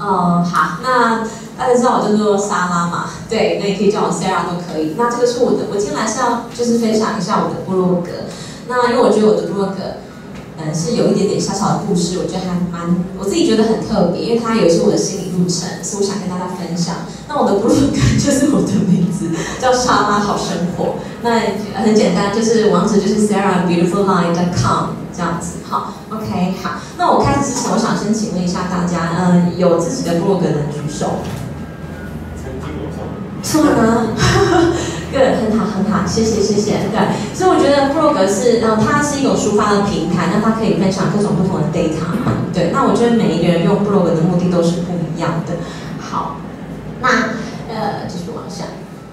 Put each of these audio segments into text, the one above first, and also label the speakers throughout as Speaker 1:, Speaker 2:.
Speaker 1: 呃，好，那大家知道我叫做莎拉嘛？对，那也可以叫我 Sarah 都可以。那这个是我的，我今天来是要就是分享一下我的部落格。那因为我觉得我的部落格，嗯，是有一点点小小的故事，我觉得还蛮，我自己觉得很特别，因为它有一些我的心理路程，是我想跟大家分享。那我的部落格就是我的名字，叫莎拉好生活。那很简单，就是网址就是 sarahbeautifulline.com 这样子。好，OK，好。那我开始之前，我想先请问一下大家，嗯，有自己的部落格的举手？是吗？对，很好，很好，谢谢，谢谢。对，所以我觉得部落格是，嗯，它是一种抒发的平台，那它可以分享各种不同的 data。对，那我觉得每一个人用部落格的目的都是不一样的。好，那呃，继续往下。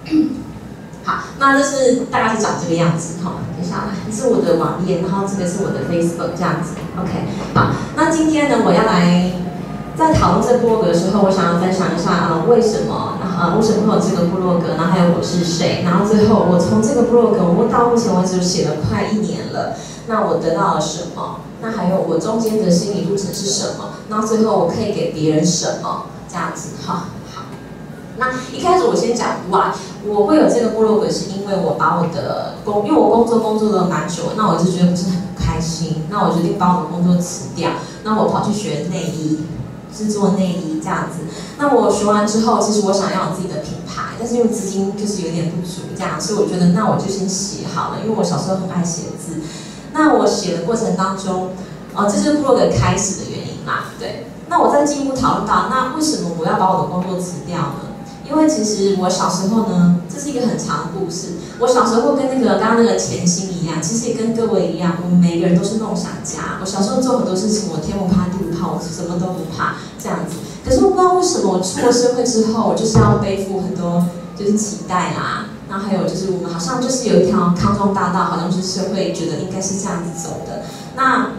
Speaker 1: 好，那这是大概是长这个样子哈。接下来是我的网页，然后这个是我的 Facebook 这样子。OK，好，那今天呢，我要来在讨论这部落格的时候，我想要分享一下啊，为什么啊，为什么会有这个部落格，然后还有我是谁，然后最后我从这个部落格，我到目前为止写了快一年了，那我得到了什么？那还有我中间的心理路程是什么？那最后我可以给别人什么？这样子哈。那一开始我先讲哇，我会有这个部落格，是因为我把我的工，因为我工作工作了蛮久，那我就觉得不是很开心，那我决定把我的工作辞掉，那我跑去学内衣，制作内衣这样子。那我学完之后，其实我想要有自己的品牌，但是因为资金就是有点不足，这样，所以我觉得那我就先写好了，因为我小时候很爱写字。那我写的过程当中，哦，这是 blog 开始的原因啦，对。那我再进一步讨论到，那为什么我要把我的工作辞掉呢？因为其实我小时候呢，这是一个很长的故事。我小时候跟那个刚刚那个甜心一样，其实也跟各位一样，我们每个人都是梦想家。我小时候做很多事情，我天不怕地什么都不怕这样子。可是我不知道为什么，我出了社会之后，我就是要背负很多就是期待啦。那还有就是我们好像就是有一条康庄大道，好像就是社会觉得应该是这样子走的。那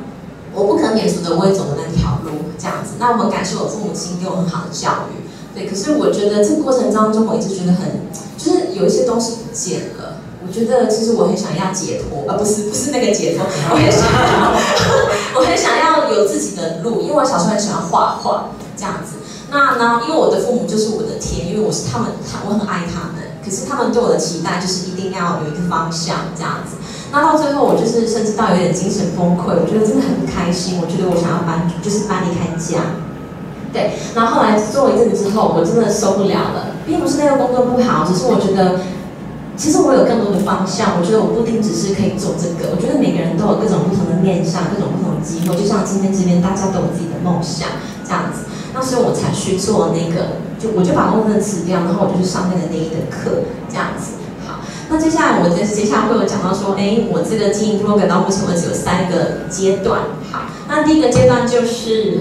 Speaker 1: 我不可免俗的，我也走的那条路这样子。那我们感受我父母亲给我很好的教育。对，可是我觉得这个过程当中，我一直觉得很，就是有一些东西不见了。我觉得其实我很想要解脱，而不是不是那个解脱，我也想要，我很想要有自己的路。因为我小时候很喜欢画画这样子。那呢，因为我的父母就是我的天，因为我是他们，我很爱他们。可是他们对我的期待就是一定要有一个方向这样子。那到最后，我就是甚至到有点精神崩溃，我觉得真的很开心。我觉得我想要搬，就是搬离开家。对，然后后来做了一阵子之后，我真的受不了了，并不是那个工作不好，只是我觉得，其实我有更多的方向，我觉得我不定只是可以做这个，我觉得每个人都有各种不同的面向，各种不同机会，就像今天这边大家都有自己的梦想这样子，那所以我才去做那个，就我就把工作辞掉，然后我就去上那个内衣的课这样子。好，那接下来我接接下来会有讲到说，哎，我这个经营 blog 到目前为止有三个阶段。好，那第一个阶段就是。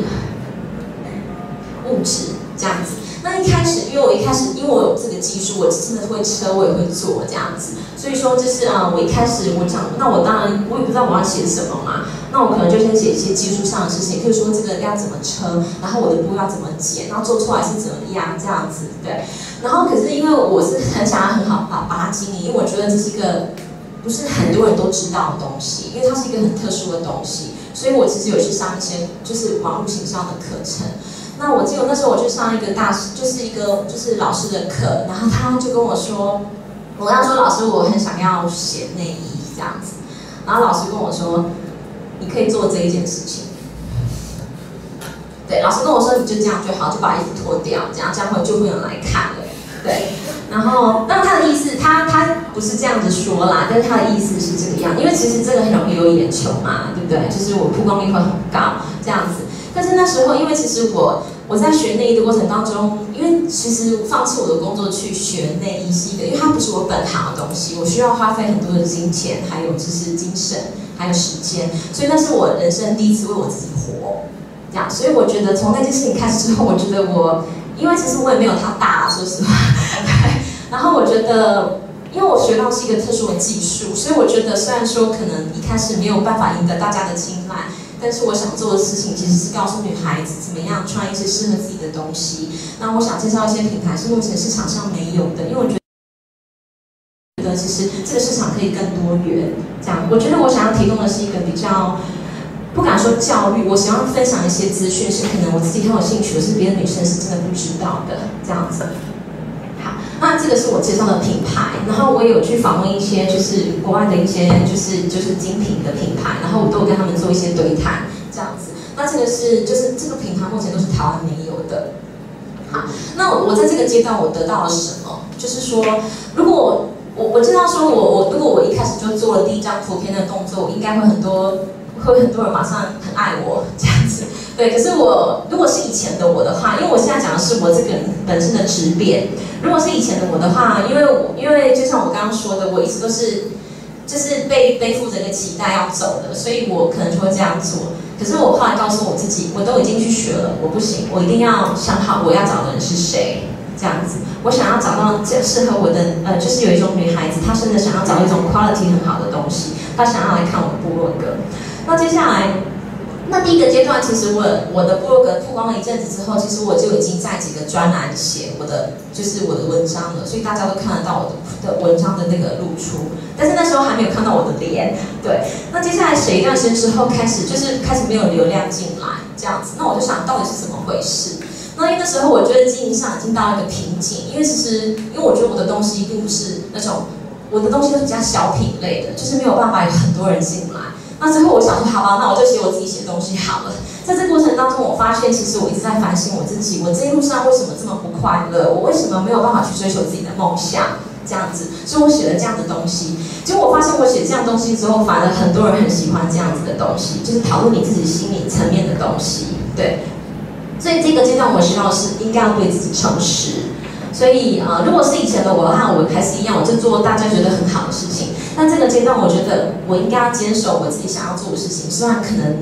Speaker 1: 物质这样子，那一开始，因为我一开始，因为我有这个技术，我真的会车，我也会做这样子，所以说就是啊，我一开始我讲，那我当然我也不知道我要写什么嘛，那我可能就先写一些技术上的事情，比如说这个要怎么车，然后我的布要怎么剪，然后做出来是怎么样这样子，对，然后可是因为我是很想要很好把把它经营，因为我觉得这是一个不是很多人都知道的东西，因为它是一个很特殊的东西，所以我其实有去上一些就是网络形象的课程。那我记得那时候我去上一个大师，就是一个就是老师的课，然后他就跟我说，我跟他说老师，我很想要写内衣这样子，然后老师跟我说，你可以做这一件事情。对，老师跟我说你就这样就好，就把衣服脱掉，这样这样会就会有人来看了。对，然后那他的意思，他他不是这样子说啦，但是他的意思是这个样，因为其实这个很容易有眼球嘛，对不对？就是我曝光率会很高这样子。但是那时候，因为其实我我在学内衣的过程当中，因为其实放弃我的工作去学内衣是一个，因为它不是我本行的东西，我需要花费很多的金钱，还有就是精神，还有时间，所以那是我人生第一次为我自己活，这样。所以我觉得从那件事情开始之后，我觉得我，因为其实我也没有他大，说实话。对。然后我觉得，因为我学到是一个特殊的技术，所以我觉得虽然说可能一开始没有办法赢得大家的青睐。但是我想做的事情其实是告诉女孩子怎么样穿一些适合自己的东西。那我想介绍一些品牌是目前市场上没有的，因为我觉得其实这个市场可以更多元。这样，我觉得我想要提供的是一个比较不敢说教育，我想要分享一些资讯，是可能我自己很有兴趣，可是别的女生是真的不知道的这样子。那这个是我介绍的品牌，然后我有去访问一些就是国外的一些就是就是精品的品牌，然后我都有跟他们做一些对谈这样子。那这个是就是这个品牌目前都是台湾没有的。好，那我在这个阶段我得到了什么？就是说，如果我我知道说我我如果我一开始就做了第一张图片的动作，应该会很多。会很多人马上很爱我这样，对。可是我如果是以前的我的话，因为我现在讲的是我这个人本身的质变。如果是以前的我的话，因为我因为就像我刚刚说的，我一直都是就是背背负着一个期待要走的，所以我可能就会这样做。可是我后来告诉我自己，我都已经去学了，我不行，我一定要想好我要找的人是谁，这样子。我想要找到这适合我的，呃，就是有一种女孩子，她真的想要找一种 quality 很好的东西，她想要来看我的部落格。那接下来，那第一个阶段，其实我我的部落格曝光了一阵子之后，其实我就已经在几个专栏写我的就是我的文章了，所以大家都看得到我的的文章的那个露出。但是那时候还没有看到我的脸，对。那接下来写一段时间之后，开始就是开始没有流量进来这样子，那我就想到底是怎么回事？那因为那时候我觉得经营上已经到一个瓶颈，因为其实因为我觉得我的东西并不是那种我的东西都是比较小品类的，就是没有办法有很多人进来。那最后我想说，好吧，那我就写我自己写的东西好了。在这过程当中，我发现其实我一直在反省我自己，我这一路上为什么这么不快乐？我为什么没有办法去追求自己的梦想？这样子，所以我写了这样的东西。结果我发现，我写这样东西之后，反而很多人很喜欢这样子的东西，就是讨论你自己心理层面的东西。对，所以这个阶段，我希望是应该要对自己诚实。所以啊，如果是以前的我的话，我还是一样，我就做大家觉得很好的事情。那这个阶段，我觉得我应该要坚守我自己想要做的事情，虽然可能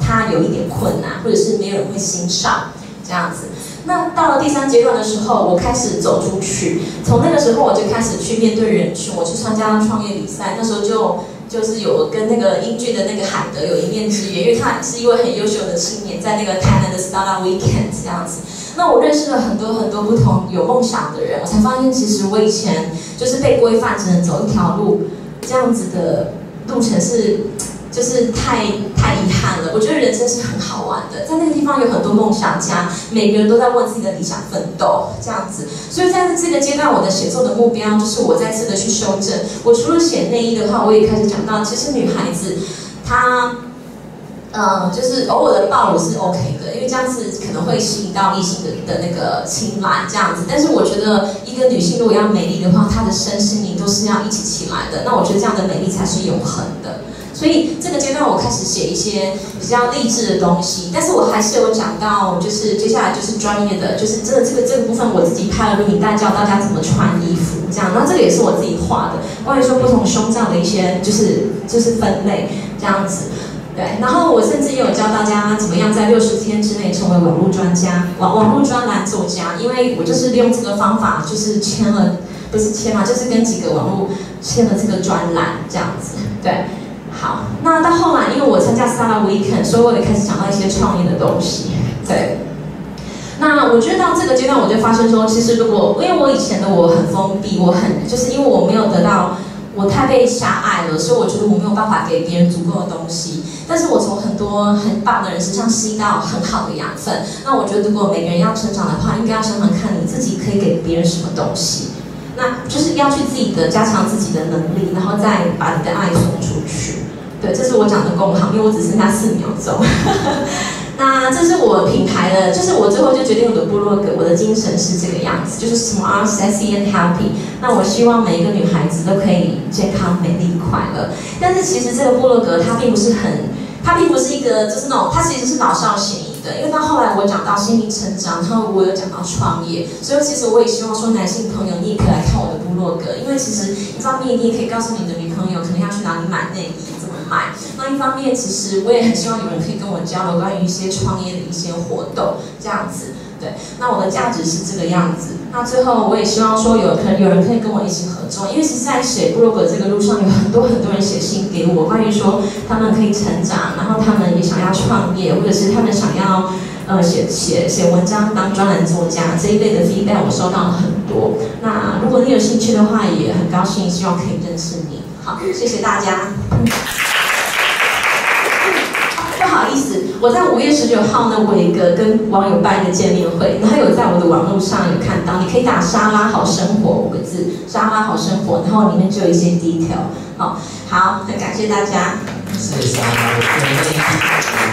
Speaker 1: 它有一点困难，或者是没有人会欣赏这样子。那到了第三阶段的时候，我开始走出去，从那个时候我就开始去面对人群，我去参加创业比赛，那时候就就是有跟那个英俊的那个海德有一面之缘，因为他是一位很优秀的青年，在那个台南的 Startup Weekend 这样子。那我认识了很多很多不同有梦想的人，我才发现其实我以前就是被规范，只能走一条路，这样子的路程是，就是太太遗憾了。我觉得人生是很好玩的，在那个地方有很多梦想家，每个人都在为自己的理想奋斗，这样子。所以在这个阶段，我的写作的目标就是我再次的去修正。我除了写内衣的话，我也开始讲到，其实女孩子她。嗯，就是偶尔的暴露是 OK 的，因为这样子可能会吸引到异性的的那个青睐，这样子。但是我觉得一个女性如果要美丽的话，她的身心灵都是要一起起来的。那我觉得这样的美丽才是永恒的。所以这个阶段我开始写一些比较励志的东西，但是我还是有讲到，就是接下来就是专业的，就是真的这个这个部分我自己拍了录影带，教大家怎么穿衣服，这样。那这个也是我自己画的，关于说不同胸罩的一些就是就是分类这样子。对，然后我甚至也有教大家怎么样在六十天之内成为网络专家、网网络专栏作家，因为我就是利用这个方法，就是签了，不是签嘛，就是跟几个网络签了这个专栏这样子。对，好，那到后来，因为我参加 Startup Weekend，所以我也开始讲到一些创业的东西。对，那我觉得到这个阶段，我就发现说，其实如果因为我以前的我很封闭，我很就是因为我没有得到。我太被狭隘了，所以我觉得我没有办法给别人足够的东西。但是我从很多很棒的人身上吸到很好的养分。那我觉得，如果每个人要成长的话，应该要想想看你自己可以给别人什么东西。那就是要去自己的加强自己的能力，然后再把你的爱送出去。对，这是我讲的共行，因为我只剩下四秒钟。那这是我品牌的，就是我最后就决定我的部落格，我的精神是这个样子，就是 smart, sexy and happy。那我希望每一个女孩子都可以健康、美丽、快乐。但是其实这个部落格它并不是很，它并不是一个就是那种，它其实是老少咸宜的。因为到后来我讲到心灵成长，然后我有讲到创业，所以其实我也希望说男性朋友你也可以来看我的部落格，因为其实你知道你也可以告诉你的女朋友去哪里买内衣。怎么买，那一方面，其实我也很希望有人可以跟我交流关于一些创业的一些活动，这样子，对。那我的价值是这个样子。那最后，我也希望说，有可有人可以跟我一起合作，因为其实，在写部落格这个路上，有很多很多人写信给我，关于说他们可以成长，然后他们也想要创业，或者是他们想要呃写写写文章当专栏作家这一类的信，带我收到了很多。那如果你有兴趣的话，也很高兴，希望可以认识你。好，谢谢大家。不好意思，我在五月十九号呢，伟哥跟网友办一个见面会，然后有在我的网络上有看到，你可以打“沙拉好生活”五个字，“沙拉好生活”，然后里面就有一些 detail。好，好，很感谢大家。
Speaker 2: 谢谢沙拉，我。